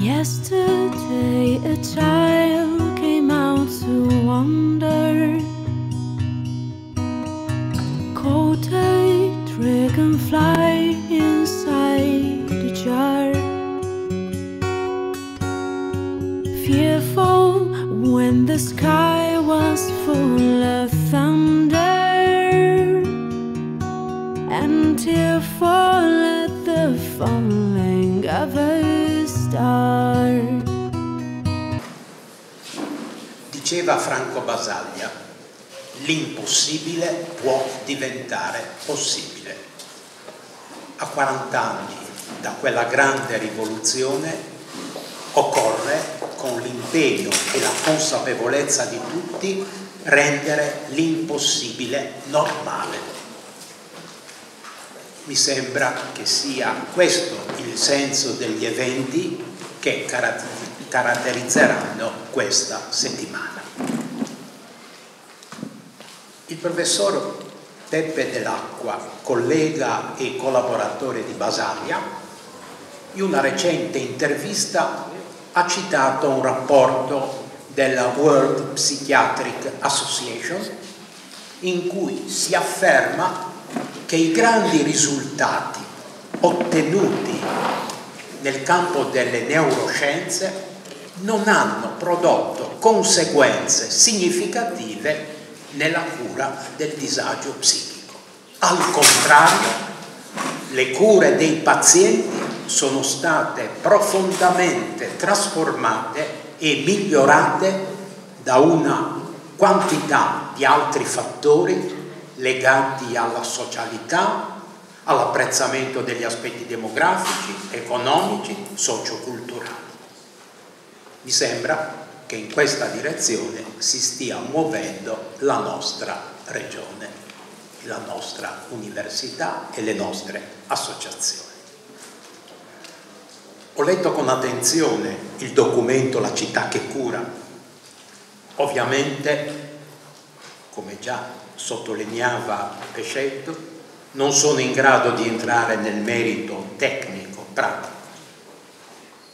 Yesterday a child came out to wander. Caught a dragonfly inside the jar. Fearful when the sky Diceva Franco Basaglia, l'impossibile può diventare possibile. A 40 anni da quella grande rivoluzione occorre, con l'impegno e la consapevolezza di tutti, rendere l'impossibile normale. Mi sembra che sia questo il senso degli eventi che caratterizzeranno questa settimana. Il professor Peppe Dell'Acqua, collega e collaboratore di Basaglia, in una recente intervista ha citato un rapporto della World Psychiatric Association in cui si afferma che i grandi risultati ottenuti nel campo delle neuroscienze non hanno prodotto conseguenze significative nella cura del disagio psichico. Al contrario, le cure dei pazienti sono state profondamente trasformate e migliorate da una quantità di altri fattori legati alla socialità, all'apprezzamento degli aspetti demografici, economici, socioculturali. Mi sembra che in questa direzione si stia muovendo la nostra regione, la nostra università e le nostre associazioni. Ho letto con attenzione il documento La città che cura. Ovviamente, come già sottolineava Pescetto, non sono in grado di entrare nel merito tecnico, pratico.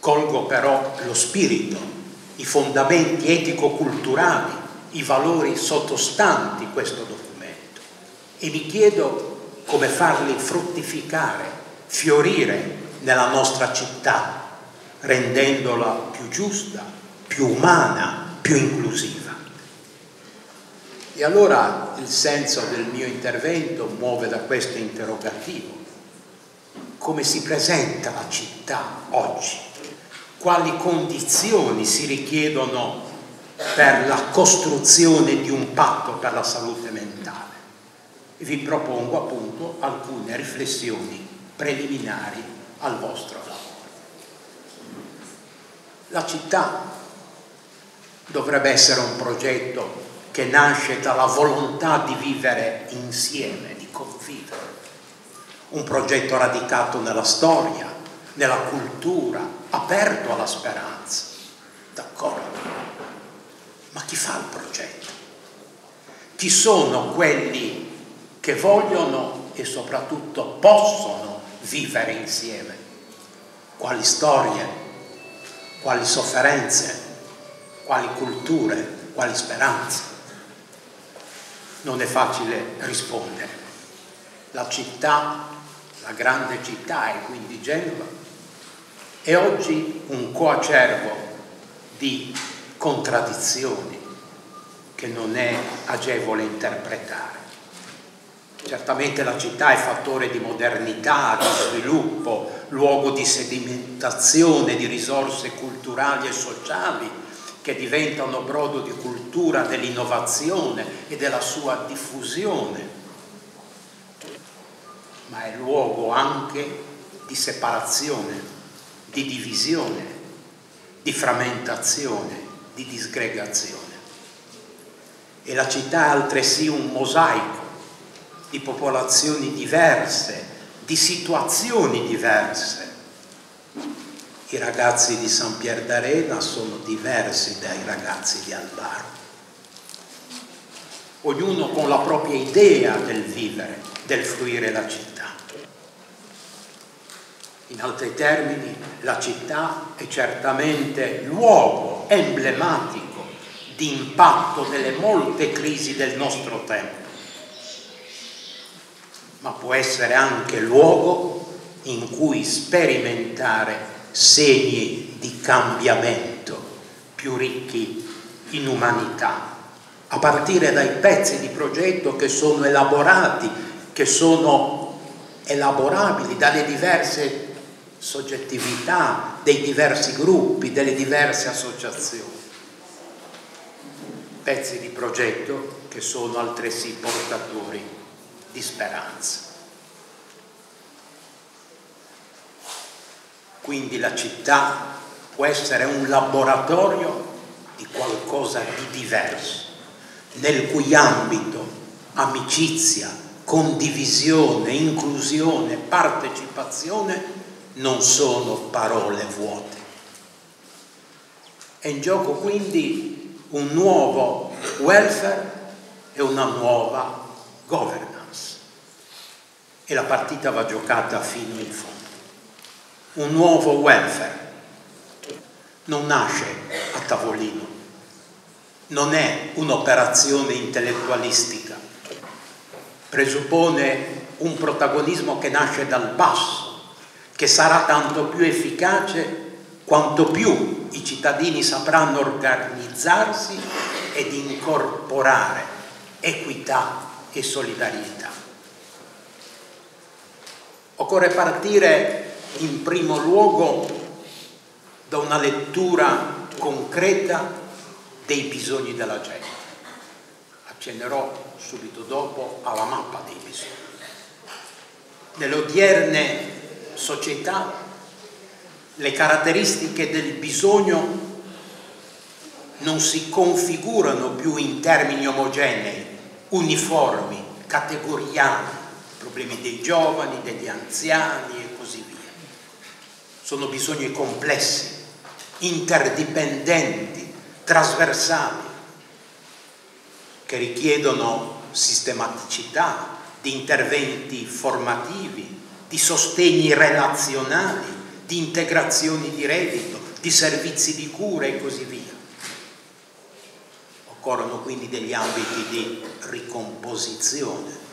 Colgo però lo spirito i fondamenti etico-culturali, i valori sottostanti questo documento e mi chiedo come farli fruttificare, fiorire nella nostra città, rendendola più giusta, più umana, più inclusiva. E allora il senso del mio intervento muove da questo interrogativo. Come si presenta la città oggi? Quali condizioni si richiedono per la costruzione di un patto per la salute mentale. Vi propongo appunto alcune riflessioni preliminari al vostro lavoro. La città dovrebbe essere un progetto che nasce dalla volontà di vivere insieme, di convivere, un progetto radicato nella storia, nella cultura, aperto alla speranza. D'accordo? Ma chi fa il progetto? Chi sono quelli che vogliono e soprattutto possono vivere insieme? Quali storie? Quali sofferenze? Quali culture? Quali speranze? Non è facile rispondere. La città, la grande città e quindi Genova, è oggi un coacervo di contraddizioni che non è agevole interpretare. Certamente la città è fattore di modernità, di sviluppo, luogo di sedimentazione di risorse culturali e sociali che diventano brodo di cultura dell'innovazione e della sua diffusione, ma è luogo anche di separazione di divisione, di frammentazione, di disgregazione. E la città è altresì un mosaico di popolazioni diverse, di situazioni diverse. I ragazzi di San Pier d'Arena sono diversi dai ragazzi di Albaro. Ognuno con la propria idea del vivere, del fruire la città. In altri termini, la città è certamente luogo emblematico di impatto delle molte crisi del nostro tempo, ma può essere anche luogo in cui sperimentare segni di cambiamento più ricchi in umanità, a partire dai pezzi di progetto che sono elaborati, che sono elaborabili dalle diverse soggettività dei diversi gruppi, delle diverse associazioni. Pezzi di progetto che sono altresì portatori di speranza. Quindi la città può essere un laboratorio di qualcosa di diverso, nel cui ambito amicizia, condivisione, inclusione, partecipazione non sono parole vuote. È in gioco quindi un nuovo welfare e una nuova governance. E la partita va giocata fino in fondo. Un nuovo welfare non nasce a tavolino, non è un'operazione intellettualistica, presuppone un protagonismo che nasce dal basso che sarà tanto più efficace quanto più i cittadini sapranno organizzarsi ed incorporare equità e solidarietà. Occorre partire in primo luogo da una lettura concreta dei bisogni della gente. Accennerò subito dopo alla mappa dei bisogni. Nelle odierne società le caratteristiche del bisogno non si configurano più in termini omogenei, uniformi, categoriali, problemi dei giovani, degli anziani e così via. Sono bisogni complessi, interdipendenti, trasversali, che richiedono sistematicità di interventi formativi, di sostegni relazionali, di integrazioni di reddito, di servizi di cura e così via. Occorrono quindi degli ambiti di ricomposizione.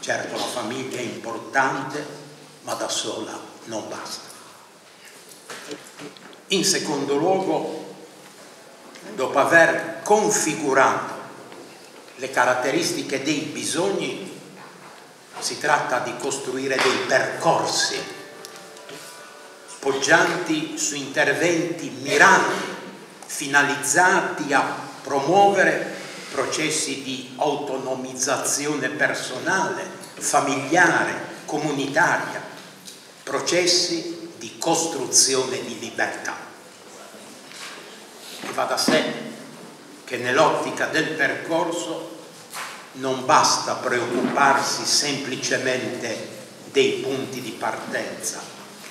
Certo la famiglia è importante, ma da sola non basta. In secondo luogo, dopo aver configurato le caratteristiche dei bisogni si tratta di costruire dei percorsi poggianti su interventi mirati, finalizzati a promuovere processi di autonomizzazione personale, familiare, comunitaria, processi di costruzione di libertà. E va da sé che nell'ottica del percorso non basta preoccuparsi semplicemente dei punti di partenza,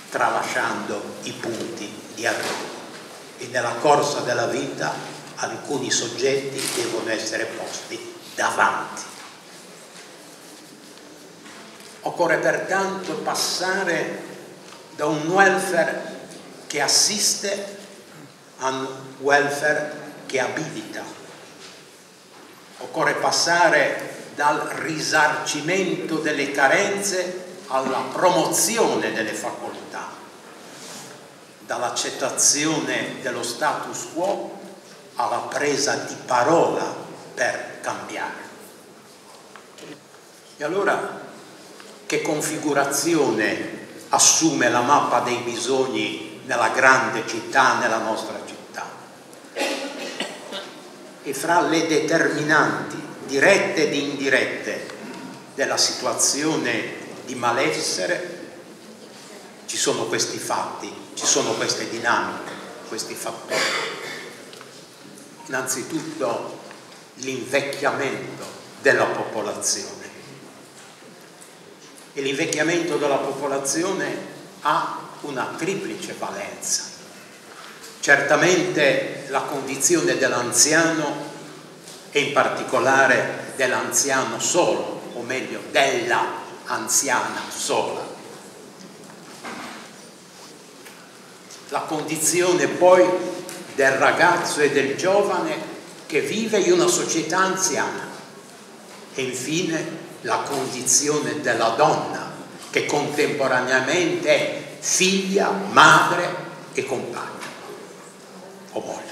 tralasciando i punti di arrivo. E nella corsa della vita alcuni soggetti devono essere posti davanti. Occorre pertanto passare da un welfare che assiste a un welfare che abilita Occorre passare dal risarcimento delle carenze alla promozione delle facoltà, dall'accettazione dello status quo alla presa di parola per cambiare. E allora che configurazione assume la mappa dei bisogni nella grande città, nella nostra città? E fra le determinanti dirette ed indirette della situazione di malessere ci sono questi fatti, ci sono queste dinamiche, questi fattori. Innanzitutto l'invecchiamento della popolazione. E l'invecchiamento della popolazione ha una triplice valenza Certamente la condizione dell'anziano e in particolare dell'anziano solo, o meglio della anziana sola, la condizione poi del ragazzo e del giovane che vive in una società anziana e infine la condizione della donna che contemporaneamente è figlia, madre e compagna o moglie.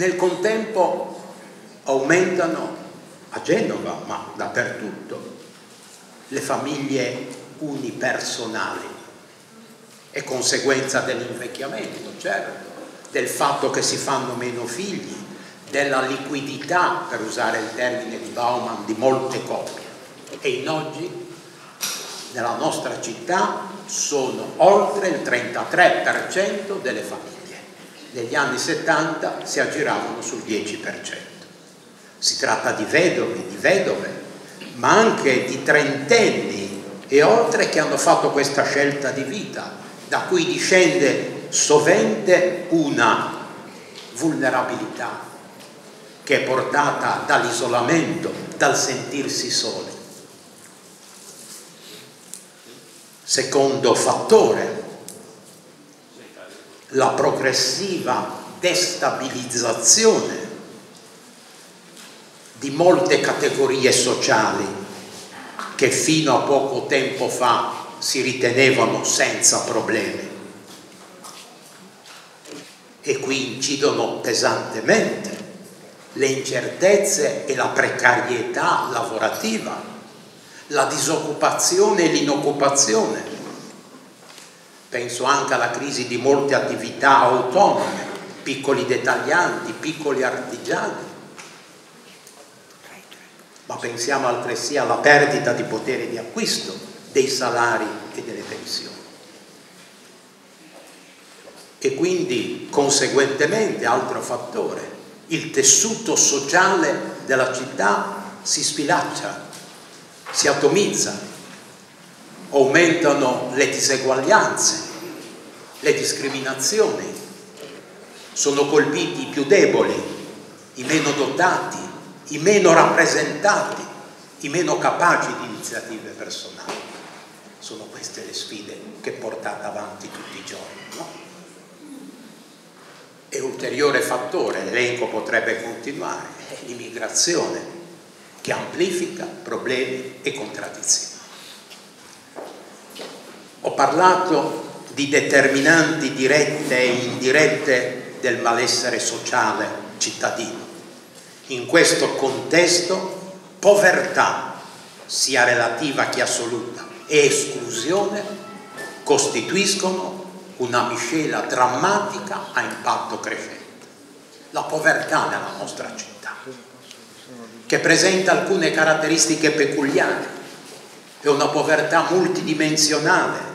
Nel contempo aumentano a Genova, ma dappertutto, le famiglie unipersonali. È conseguenza dell'invecchiamento, certo, del fatto che si fanno meno figli, della liquidità, per usare il termine di Bauman, di molte coppie. E in oggi, nella nostra città, sono oltre il 33% delle famiglie. Negli anni 70 si aggiravano sul 10%. Si tratta di vedovi, di vedove, ma anche di trentenni e oltre che hanno fatto questa scelta di vita, da cui discende sovente una vulnerabilità che è portata dall'isolamento, dal sentirsi soli. Secondo fattore, la progressiva destabilizzazione di molte categorie sociali che fino a poco tempo fa si ritenevano senza problemi e qui incidono pesantemente le incertezze e la precarietà lavorativa, la disoccupazione e l'inoccupazione. Penso anche alla crisi di molte attività autonome, piccoli dettaglianti, piccoli artigiani. Ma pensiamo altresì alla perdita di potere di acquisto dei salari e delle pensioni. E quindi, conseguentemente, altro fattore, il tessuto sociale della città si sfilaccia, si atomizza, aumentano le diseguaglianze, le discriminazioni, sono colpiti i più deboli, i meno dotati, i meno rappresentati, i meno capaci di iniziative personali. Sono queste le sfide che portate avanti tutti i giorni. No? E ulteriore fattore, l'elenco potrebbe continuare, è l'immigrazione che amplifica problemi e contraddizioni. Ho parlato di determinanti dirette e indirette del malessere sociale cittadino. In questo contesto povertà, sia relativa che assoluta, e esclusione costituiscono una miscela drammatica a impatto crescente. La povertà nella nostra città, che presenta alcune caratteristiche peculiari, è una povertà multidimensionale,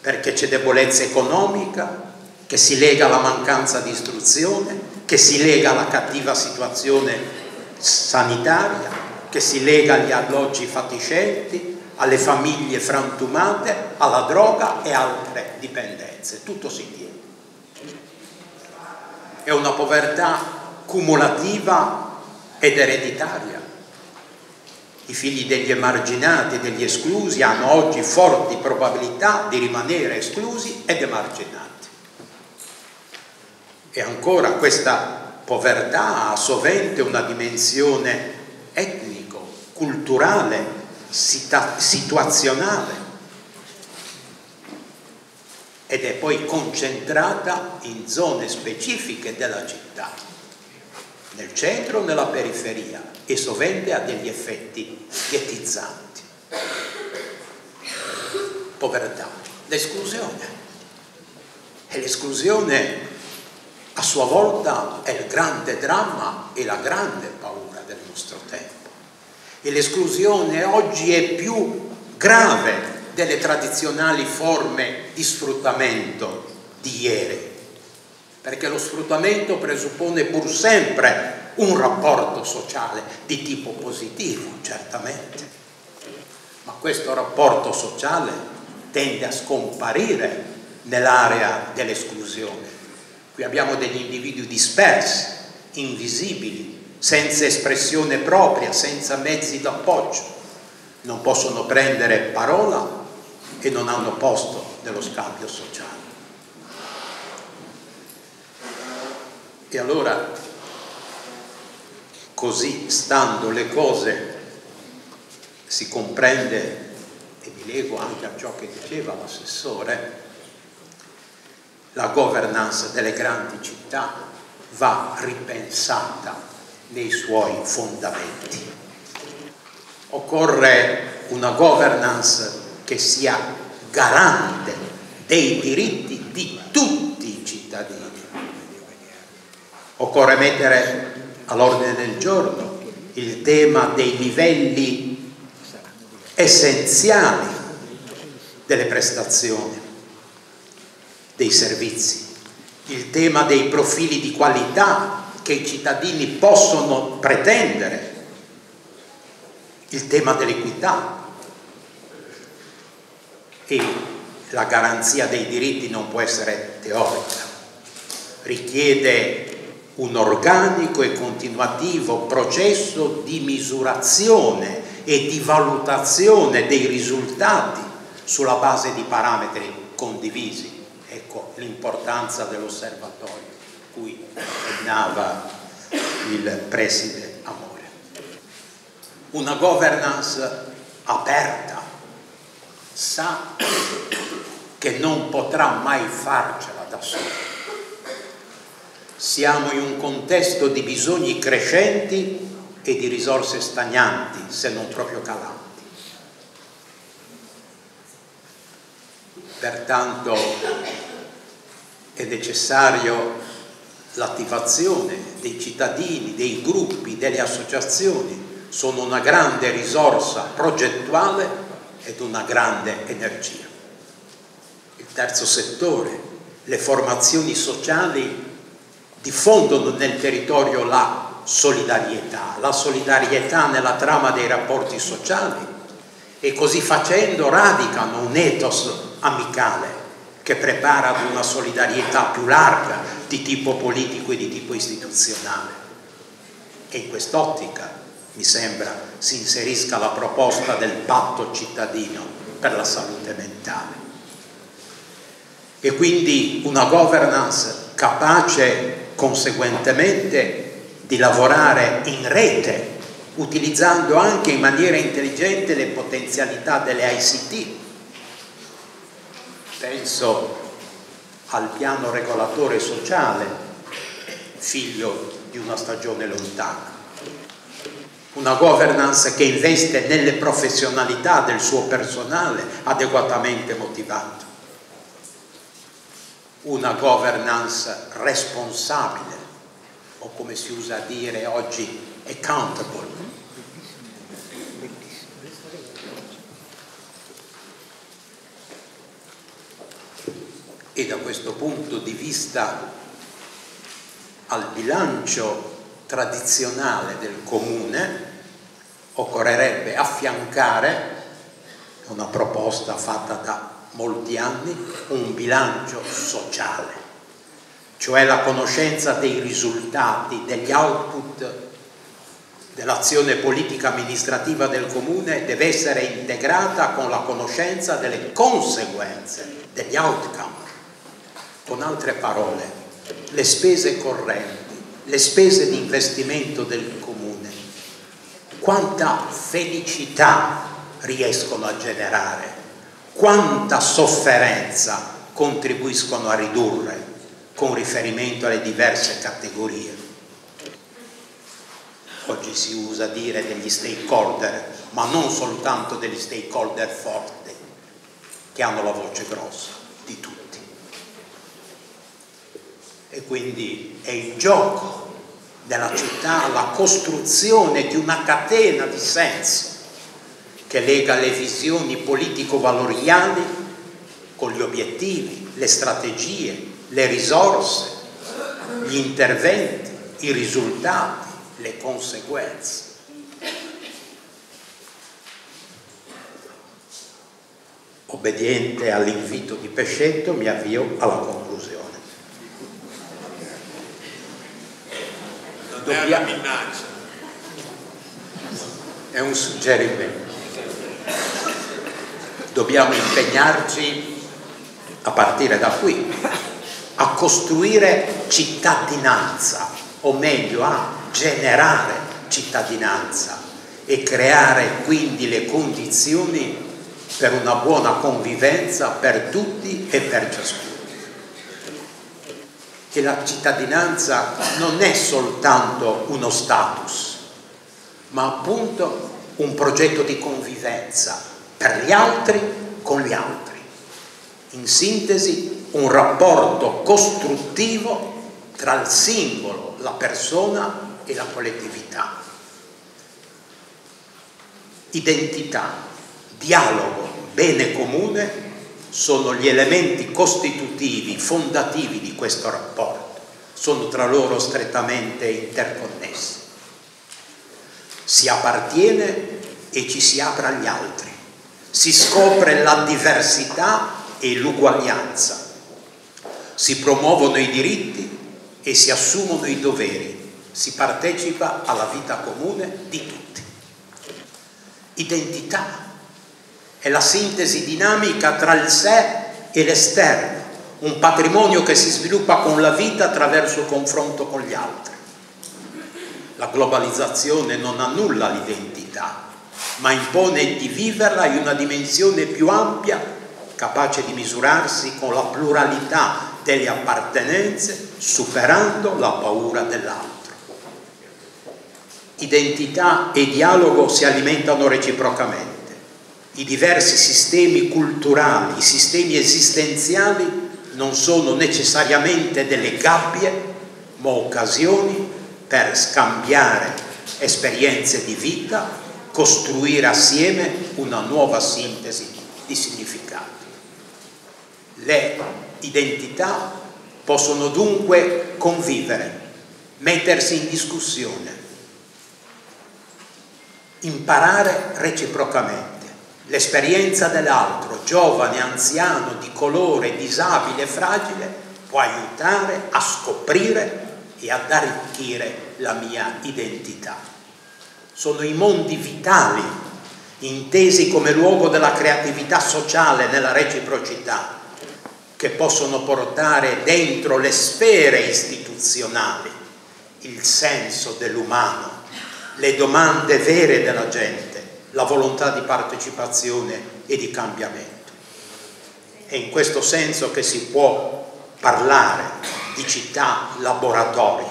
perché c'è debolezza economica, che si lega alla mancanza di istruzione, che si lega alla cattiva situazione sanitaria, che si lega agli alloggi fatiscenti, alle famiglie frantumate, alla droga e altre dipendenze. Tutto si tiene. È una povertà cumulativa ed ereditaria. I figli degli emarginati, degli esclusi, hanno oggi forti probabilità di rimanere esclusi ed emarginati. E ancora questa povertà ha sovente una dimensione etnico, culturale, situazionale ed è poi concentrata in zone specifiche della città, nel centro o nella periferia e sovente ha degli effetti ghettizzanti. Povertà, l'esclusione. E l'esclusione a sua volta è il grande dramma e la grande paura del nostro tempo e l'esclusione oggi è più grave delle tradizionali forme di sfruttamento di ieri, perché lo sfruttamento presuppone pur sempre un rapporto sociale di tipo positivo, certamente, ma questo rapporto sociale tende a scomparire nell'area dell'esclusione. Qui abbiamo degli individui dispersi, invisibili, senza espressione propria, senza mezzi d'appoggio. Non possono prendere parola e non hanno posto nello scambio sociale. E allora, così stando le cose, si comprende, e mi lego anche a ciò che diceva l'assessore, la governance delle grandi città va ripensata nei suoi fondamenti. Occorre una governance che sia garante dei diritti di tutti i cittadini. Occorre mettere all'ordine del giorno il tema dei livelli essenziali delle prestazioni, dei servizi, il tema dei profili di qualità che i cittadini possono pretendere, il tema dell'equità e la garanzia dei diritti non può essere teorica, richiede un organico e continuativo processo di misurazione e di valutazione dei risultati sulla base di parametri condivisi. Ecco l'importanza dell'osservatorio cui accennava il preside Amore. Una governance aperta sa che non potrà mai farcela da sola. Siamo in un contesto di bisogni crescenti e di risorse stagnanti, se non proprio calanti. Pertanto è necessario l'attivazione dei cittadini, dei gruppi, delle associazioni, sono una grande risorsa progettuale ed una grande energia. Il terzo settore, le formazioni sociali diffondono nel territorio la solidarietà, la solidarietà nella trama dei rapporti sociali e così facendo radicano un ethos amicale che prepara ad una solidarietà più larga di tipo politico e di tipo istituzionale. E in quest'ottica, mi sembra, si inserisca la proposta del patto cittadino per la salute mentale. E quindi una governance capace conseguentemente di lavorare in rete, utilizzando anche in maniera intelligente le potenzialità delle ICT. Penso al piano regolatore sociale, figlio di una stagione lontana. Una governance che investe nelle professionalità del suo personale adeguatamente motivato una governance responsabile o come si usa dire oggi accountable. E da questo punto di vista al bilancio tradizionale del comune occorrerebbe affiancare una proposta fatta da molti anni un bilancio sociale, cioè la conoscenza dei risultati, degli output dell'azione politica amministrativa del comune deve essere integrata con la conoscenza delle conseguenze, degli outcome. Con altre parole, le spese correnti, le spese di investimento del comune, quanta felicità riescono a generare quanta sofferenza contribuiscono a ridurre con riferimento alle diverse categorie. Oggi si usa dire degli stakeholder, ma non soltanto degli stakeholder forti, che hanno la voce grossa, di tutti. E quindi è il gioco della città la costruzione di una catena di senso che lega le visioni politico-valoriali con gli obiettivi, le strategie, le risorse, gli interventi, i risultati, le conseguenze. Obbediente all'invito di Pescetto mi avvio alla conclusione. Non è una minaccia. È un suggerimento dobbiamo impegnarci a partire da qui a costruire cittadinanza, o meglio a generare cittadinanza e creare quindi le condizioni per una buona convivenza per tutti e per ciascuno. Che la cittadinanza non è soltanto uno status, ma appunto un progetto di convivenza per gli altri con gli altri. In sintesi, un rapporto costruttivo tra il singolo, la persona e la collettività. Identità, dialogo, bene comune sono gli elementi costitutivi, fondativi di questo rapporto, sono tra loro strettamente interconnessi. Si appartiene e ci si apre agli altri, si scopre la diversità e l'uguaglianza, si promuovono i diritti e si assumono i doveri, si partecipa alla vita comune di tutti. Identità è la sintesi dinamica tra il sé e l'esterno, un patrimonio che si sviluppa con la vita attraverso il confronto con gli altri. La globalizzazione non annulla l'identità, ma impone di viverla in una dimensione più ampia, capace di misurarsi con la pluralità delle appartenenze, superando la paura dell'altro. Identità e dialogo si alimentano reciprocamente i diversi sistemi culturali, i sistemi esistenziali non sono necessariamente delle gabbie, ma occasioni per scambiare esperienze di vita, costruire assieme una nuova sintesi di significati. Le identità possono dunque convivere, mettersi in discussione, imparare reciprocamente L'esperienza dell'altro, giovane, anziano, di colore, disabile, fragile, può aiutare a scoprire e ad arricchire la mia identità. Sono i mondi vitali, intesi come luogo della creatività sociale nella reciprocità, che possono portare dentro le sfere istituzionali il senso dell'umano, le domande vere della gente la volontà di partecipazione e di cambiamento. È in questo senso che si può parlare di città laboratorio,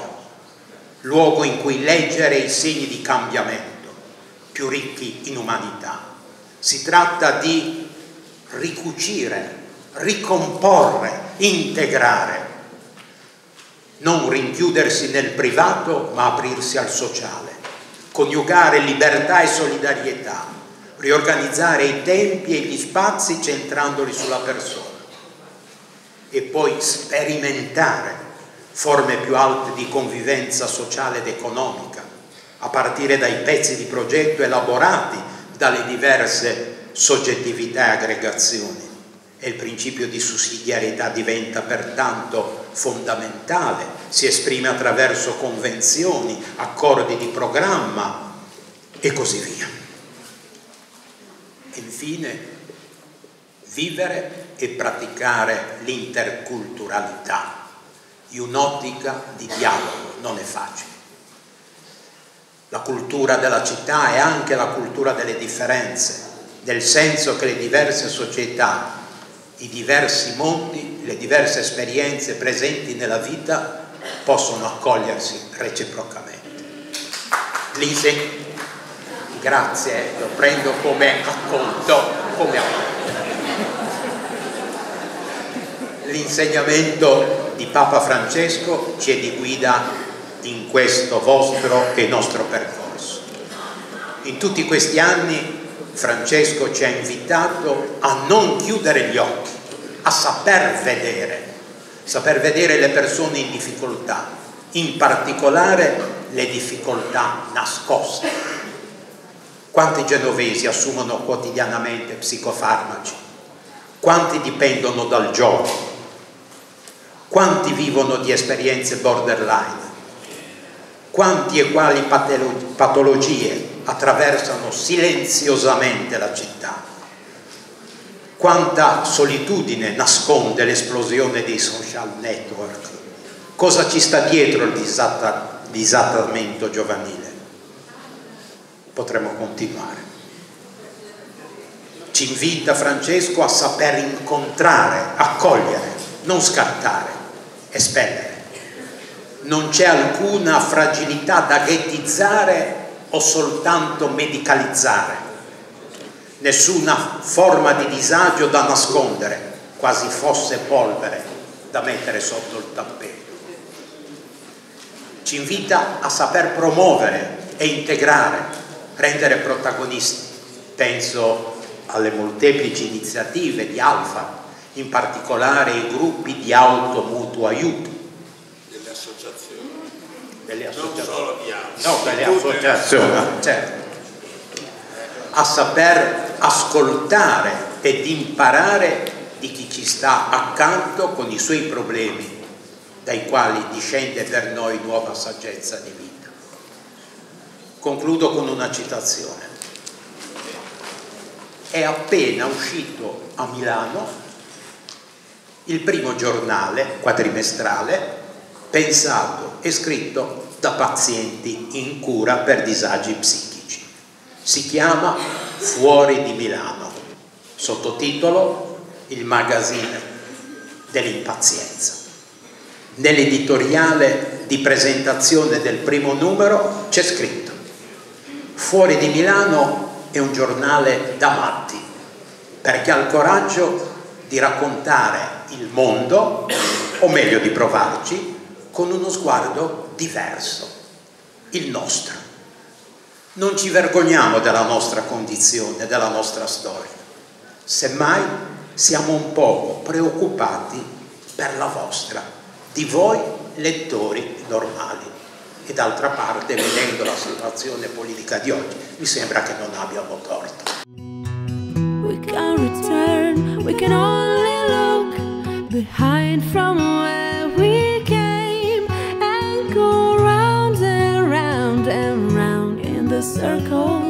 luogo in cui leggere i segni di cambiamento più ricchi in umanità. Si tratta di ricucire, ricomporre, integrare, non rinchiudersi nel privato ma aprirsi al sociale. Coniugare libertà e solidarietà, riorganizzare i tempi e gli spazi centrandoli sulla persona. E poi sperimentare forme più alte di convivenza sociale ed economica, a partire dai pezzi di progetto elaborati dalle diverse soggettività e aggregazioni. E il principio di sussidiarietà diventa pertanto fondamentale, si esprime attraverso convenzioni, accordi di programma e così via. E infine, vivere e praticare l'interculturalità in un'ottica di dialogo non è facile. La cultura della città è anche la cultura delle differenze, nel senso che le diverse società i diversi mondi, le diverse esperienze presenti nella vita possono accogliersi reciprocamente. L'inseg- Grazie, lo prendo come acconto, come acconto. L'insegnamento di Papa Francesco ci è di guida in questo vostro e nostro percorso. In tutti questi anni Francesco ci ha invitato a non chiudere gli occhi, a saper vedere, saper vedere le persone in difficoltà, in particolare le difficoltà nascoste. Quanti genovesi assumono quotidianamente psicofarmaci? Quanti dipendono dal gioco? Quanti vivono di esperienze borderline? Quanti e quali patologie attraversano silenziosamente la città. Quanta solitudine nasconde l'esplosione dei social network? Cosa ci sta dietro il disattamente giovanile? Potremmo continuare. Ci invita Francesco a saper incontrare, accogliere, non scartare, espellere. Non c'è alcuna fragilità da ghettizzare o soltanto medicalizzare nessuna forma di disagio da nascondere, quasi fosse polvere da mettere sotto il tappeto. Ci invita a saper promuovere e integrare, rendere protagonisti. Penso alle molteplici iniziative di Alfa, in particolare i gruppi di auto mutuo aiuto. Delle associazioni. Delle associazioni. Non solo di auto. No, delle associazioni, certo a saper ascoltare ed imparare di chi ci sta accanto con i suoi problemi, dai quali discende per noi nuova saggezza di vita. Concludo con una citazione. È appena uscito a Milano il primo giornale quadrimestrale pensato e scritto da pazienti in cura per disagi psichici si chiama Fuori di Milano, sottotitolo Il magazine dell'impazienza. Nell'editoriale di presentazione del primo numero c'è scritto Fuori di Milano è un giornale da matti perché ha il coraggio di raccontare il mondo, o meglio di provarci, con uno sguardo diverso, il nostro. Non ci vergogniamo della nostra condizione, della nostra storia. Semmai siamo un poco preoccupati per la vostra, di voi lettori normali. E d'altra parte, vedendo la situazione politica di oggi, mi sembra che non abbiamo torto. Behind from where we came and go round and round and round. In the circle